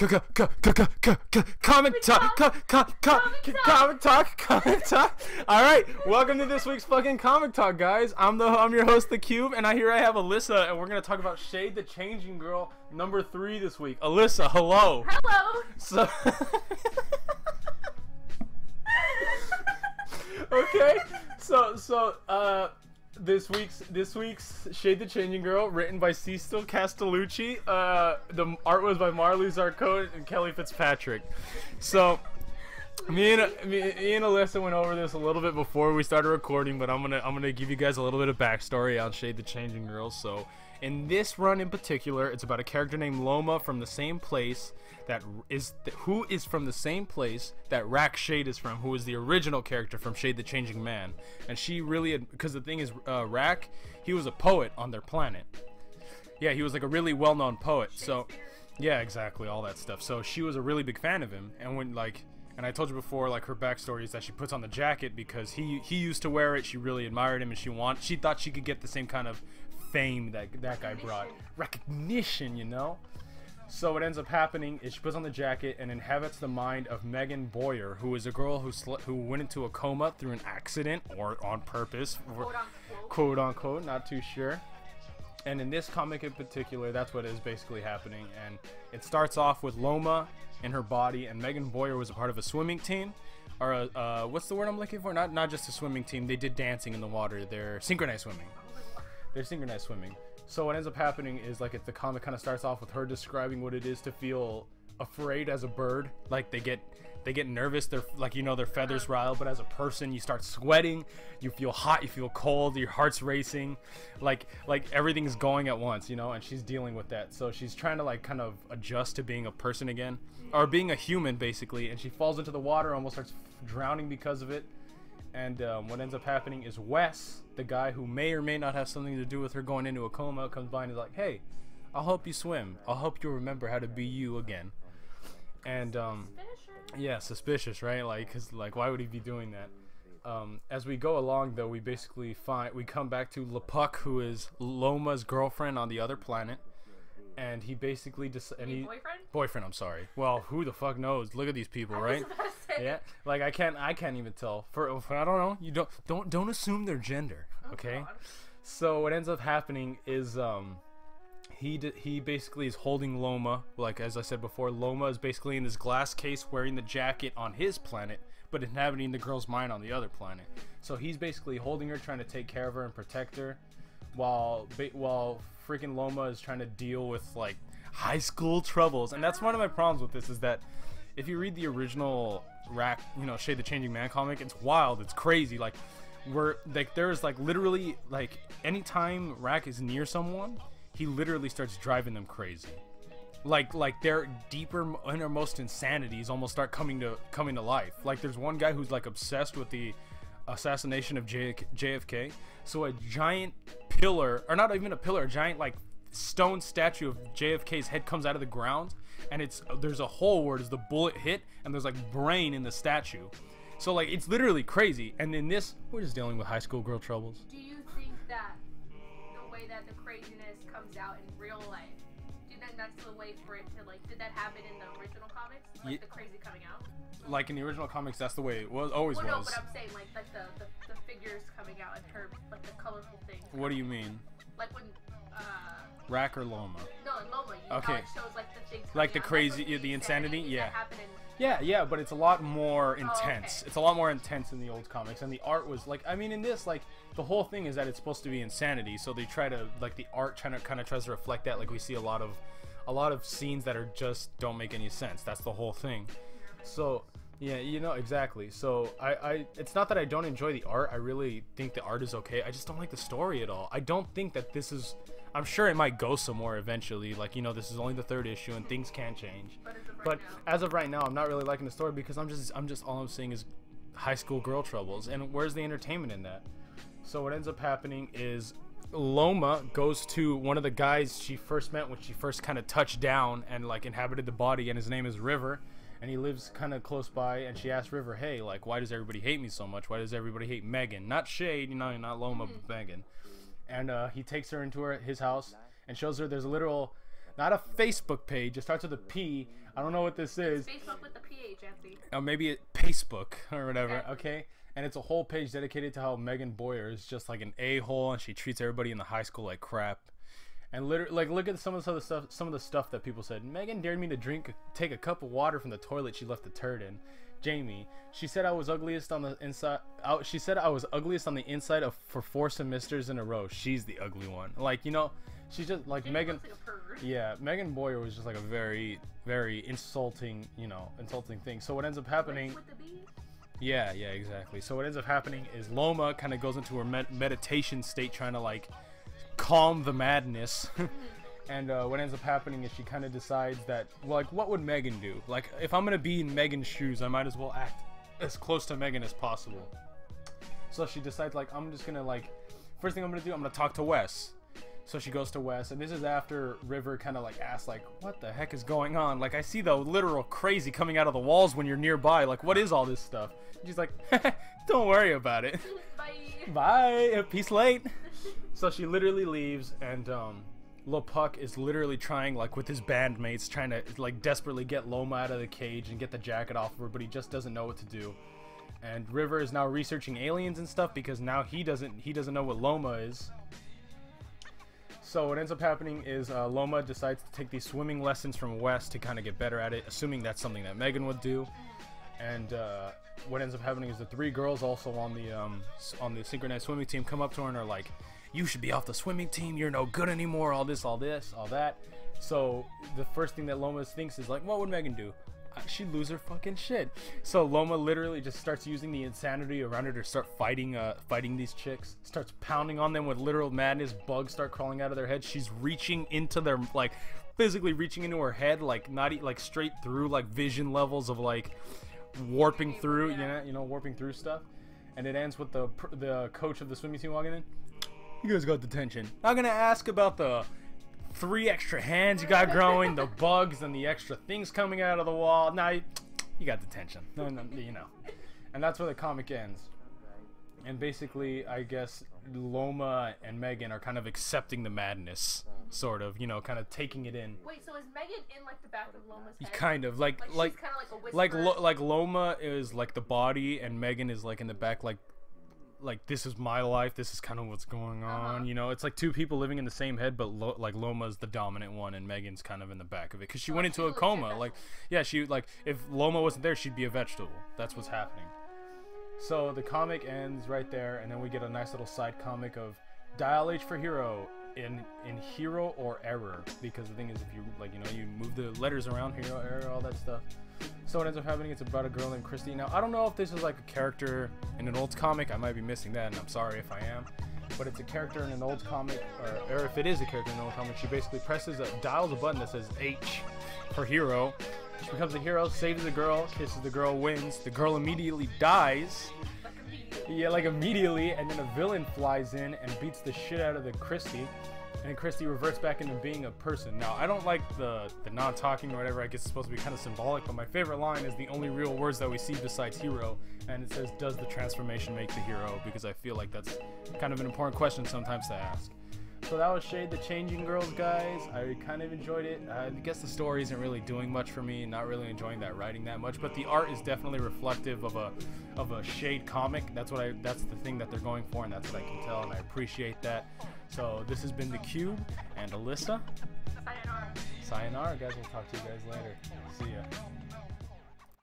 comic talk, comic talk, comic talk. All right, welcome to this week's fucking comic talk, guys. I'm the I'm your host, the Qube, and I here I have Alyssa, and we're gonna talk about Shade the Changing Girl number three this week. Alyssa, hello. Hello. So. okay, so so uh this week's this week's Shade the Changing Girl, written by Cecil Castellucci. Uh, the art was by Marley Zarcone and Kelly Fitzpatrick. So, me and me, me and Alyssa went over this a little bit before we started recording, but I'm gonna I'm gonna give you guys a little bit of backstory on Shade the Changing Girl. So, in this run in particular, it's about a character named Loma from the same place that is th- who is from the same place that Rac Shade is from, who is the original character from Shade the Changing Man. And she really because the thing is uh, Rac, he was a poet on their planet. Yeah, he was like a really well-known poet. So, yeah, exactly, all that stuff. So she was a really big fan of him, and when like and I told you before, like her backstory is that she puts on the jacket because he he used to wear it. She really admired him, and she want she thought she could get the same kind of fame that that guy brought, recognition, you know. So what ends up happening is she puts on the jacket and inhabits the mind of Megan Boyer, who is a girl who sl- who went into a coma through an accident or on purpose, Quote unquote. quote unquote, not too sure. And in this comic in particular, that's what is basically happening. And it starts off with Loma in her body, and Megan Boyer was a part of a swimming team, or a, uh, what's the word I'm looking for? Not not just a swimming team. They did dancing in the water. They're synchronized swimming. They're synchronized swimming. So what ends up happening is like if the comic kind of starts off with her describing what it is to feel afraid as a bird, like they get they get nervous, they're like you know their feathers rile, but as a person you start sweating, you feel hot, you feel cold, your heart's racing, like like everything's going at once, you know, and she's dealing with that. So she's trying to like kind of adjust to being a person again, or being a human basically, and she falls into the water, almost starts drowning because of it. And um, what ends up happening is Wes, the guy who may or may not have something to do with her going into a coma, comes by and is like, "Hey, I'll help you swim. I'll help you remember how to be you again." And um, yeah, suspicious, right? Like, cause like, why would he be doing that? Um, as we go along, though, we basically find we come back to Lepuck, who is Loma's girlfriend on the other planet, and he basically just and Your he boyfriend? boyfriend. I'm sorry. Well, who the fuck knows? Look at these people, right? Was about to say. yeah like i can't i can't even tell for, for i don't know you don't don't don't assume their gender Oh, okay God. so what ends up happening is um he d- he basically is holding loma like as i said before loma is basically in this glass case wearing the jacket on his planet but inhabiting the girl's mind on the other planet so he's basically holding her trying to take care of her and protect her while ba- while freaking loma is trying to deal with like high school troubles and that's one of my problems with this is that if you read the original rac you know shade the changing man comic. It's wild. It's crazy. Like where like there's like literally like anytime rac is near someone he literally starts driving them crazy. Like like their deeper innermost insanities almost start coming to coming to life. Like there's one guy who's like obsessed with the assassination of J- jfk so a giant pillar or not even a pillar a giant like stone statue of jfk's head comes out of the ground and it's there's a hole where it's the bullet hit and there's like brain in the statue so like it's literally crazy and in this we're just dealing with high school girl troubles Do you think that the way that the craziness comes out in real life, do you think that's the way for it to like? Did that happen in the original comics? Like Ye- the crazy coming out? like in the original comics that's the way it was always Well, no, was but I'm saying like like the, the the figures coming out and her like the colorful things. what do you mean Like when uh rac or loma no Loma, you Okay. shows like the things. Like the crazy- what the insanity? Yeah. Yeah, yeah, but it's a lot more oh, okay. intense. It's a lot more intense in the old comics, and the art was like, I mean, in this, like, the whole thing is that it's supposed to be insanity, so they try to, like, the art trying to kind of tries to reflect that. Like, we see a lot of, a lot of scenes that are just don't make any sense. That's the whole thing. So, yeah, you know exactly. So I, I, it's not that I don't enjoy the art. I really think the art is okay. I just don't like the story at all. I don't think that this is. I'm sure it might go somewhere eventually. Like you know, this is only the third issue, and things can change. But as of right But now. as of right now, I'm not really liking the story because I'm just I'm just all I'm seeing is high school girl troubles, and where's the entertainment in that? So what ends up happening is Loma goes to one of the guys she first met when she first kind of touched down and like inhabited the body, and his name is River, and he lives kind of close by. And she asks River, "Hey, like, why does everybody hate me so much? Why does everybody hate Megan? Not Shade, you know, not Loma, but Megan." And uh, he takes her into her, his house and shows her there's a literal not a Facebook page. It starts with a P. I don't know what this is. Facebook with the PH, Anthony. Or maybe it Facebook or whatever. Okay. Okay. And it's a whole page dedicated to how Megan Boyer is just like an a hole and she treats everybody in the high school like crap. And literally, like, look at some of the stuff. Some of the stuff that people said. Megan dared me to drink, take a cup of water from the toilet she left the turd in. Jamie, she said I was ugliest on the inside. Out, she said I was ugliest on the inside of for four semesters in a row. She's the ugly one. Like, you know, she's just like Jamie Megan. like. Yeah, Megan Boyer was just like a very, very insulting, you know, insulting thing. So what ends up happening? With the B? Yeah, yeah, exactly. So what ends up happening is Loma kind of goes into her med- meditation state, trying to like calm the madness. and uh, what ends up happening is she kind of decides that, like, what would Megan do? Like, if I'm gonna be in Megan's shoes, I might as well act as close to Megan as possible. So she decides, like, I'm just gonna like, first thing I'm gonna do, I'm gonna talk to Wes. So she goes to Wes, and this is after River kind of like asks, like, what the heck is going on? Like, I see the literal crazy coming out of the walls when you're nearby. Like, what is all this stuff? And she's like, don't worry about it. Bye. Bye. Peace late. So she literally leaves, and um, Lepuck is literally trying, like, with his bandmates, trying to like desperately get Loma out of the cage and get the jacket off of her, but he just doesn't know what to do. And River is now researching aliens and stuff because now he doesn't he doesn't know what Loma is. So what ends up happening is uh, Loma decides to take these swimming lessons from Wes to kind of get better at it, assuming that's something that Megan would do. And uh, what ends up happening is the three girls also on the um, on the synchronized swimming team come up to her and are like, "You should be off the swimming team. You're no good anymore. All this, all this, all that." So the first thing that Loma thinks is like, "What would Megan do?" Uh, She'd lose her fucking shit. So Loma literally just starts using the insanity around her to start fighting, uh, fighting these chicks. Starts pounding on them with literal madness. Bugs start crawling out of their head. She's reaching into their like, physically reaching into her head, like not like straight through like vision levels of like warping through, you know, you know, warping through stuff. And it ends with the the coach of the swimming team walking in. You guys got detention. Not gonna ask about the three extra hands you got growing, the bugs, and the extra things coming out of the wall. Now you, you got detention. No, no, you know. And that's where the comic ends. And basically, I guess Loma and Megan are kind of accepting the madness, sort of, you know, kind of taking it in. Wait, so is Megan in like the back of Loma's head? Kind of like Like, like she's kind of like a like Lo- like Loma is like the body and Megan is like in the back like like this is my life this is kind of what's going on Uh-huh. you know? It's like two people living in the same head but Lo- like Loma's the dominant one and Megan's kind of in the back of it cuz she So went into a a coma like yeah she like if Loma wasn't there she'd be a vegetable. That's what's happening. So the comic ends right there and then we get a nice little side comic of dial H for hero in in hero or error because the thing is if you like you know you move the letters around hero error all that stuff. So what ends up happening it's about a girl named Christy now I don't know if this is like a character in an old comic I might be missing that and I'm sorry if I am but it's a character in an old comic or, or if it is a character in an old comic she basically presses a dials a button that says H for hero. She becomes a hero saves the girl kisses the girl wins. The girl immediately dies. Yeah, like immediately, and then a villain flies in and beats the shit out of the Christie, and Christie reverts back into being a person. Now, I don't like the the non-talking or whatever. I guess it's supposed to be kind of symbolic, but my favorite line is the only real words that we see besides hero, and it says, "Does the transformation make the hero?" Because I feel like that's kind of an important question sometimes to ask. So that was Shade the Changing Girls, guys. I kind of enjoyed it. I guess the story isn't really doing much for me. Not really enjoying that writing that much, but the art is definitely reflective of a of a Shade comic. That's what I. That's the thing that they're going for, and that's what I can tell, and I appreciate that. So this has been the Qube and Alyssa. Sayonara. Sayonara, guys. We'll talk to you guys later. See ya.